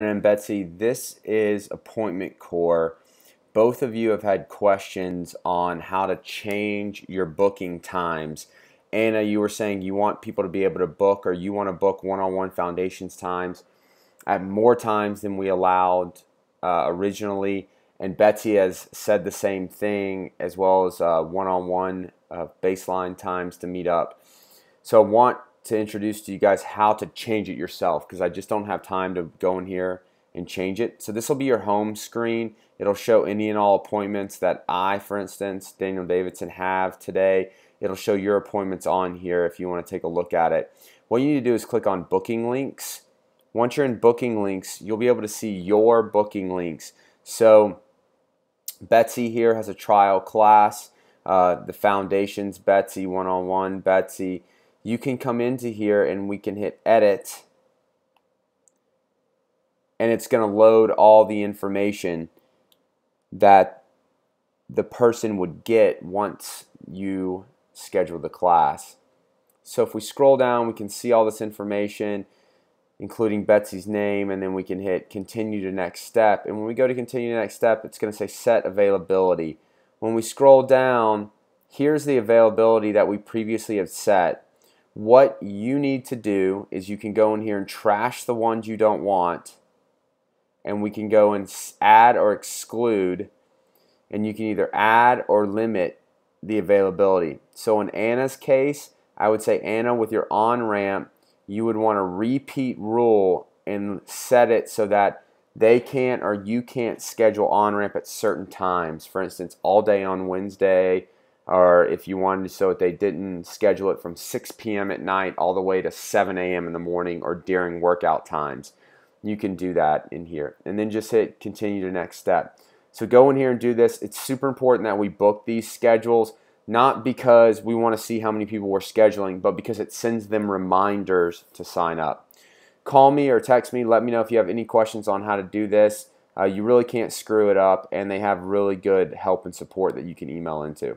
and Betsy, this is Appointment Core. Both of you have had questions on how to change your booking times. Anna, you were saying you want people to be able to book or you want to book one on one foundations times at more times than we allowed uh, originally. And Betsy has said the same thing as well as one on one baseline times to meet up. So I want to introduce to you guys how to change it yourself because I just don't have time to go in here and change it. So this will be your home screen. It'll show any and all appointments that I, for instance, Daniel Davidson, have today. It'll show your appointments on here if you want to take a look at it. What you need to do is click on booking links. Once you're in booking links, you'll be able to see your booking links. So Betsy here has a trial class. Uh, the foundations, Betsy, one-on-one, Betsy you can come into here and we can hit edit and it's going to load all the information that the person would get once you schedule the class. So if we scroll down, we can see all this information, including Betsy's name, and then we can hit continue to next step. And when we go to continue to next step, it's going to say set availability. When we scroll down, here's the availability that we previously have set what you need to do is you can go in here and trash the ones you don't want and we can go and add or exclude and you can either add or limit the availability. So in Anna's case, I would say Anna with your on-ramp, you would want to repeat rule and set it so that they can't or you can't schedule on-ramp at certain times. For instance, all day on Wednesday, or if you wanted so that they didn't schedule it from 6 p.m. at night all the way to 7 a.m. in the morning or during workout times. You can do that in here. And then just hit continue to next step. So go in here and do this. It's super important that we book these schedules, not because we want to see how many people we're scheduling, but because it sends them reminders to sign up. Call me or text me. Let me know if you have any questions on how to do this. Uh, you really can't screw it up, and they have really good help and support that you can email into.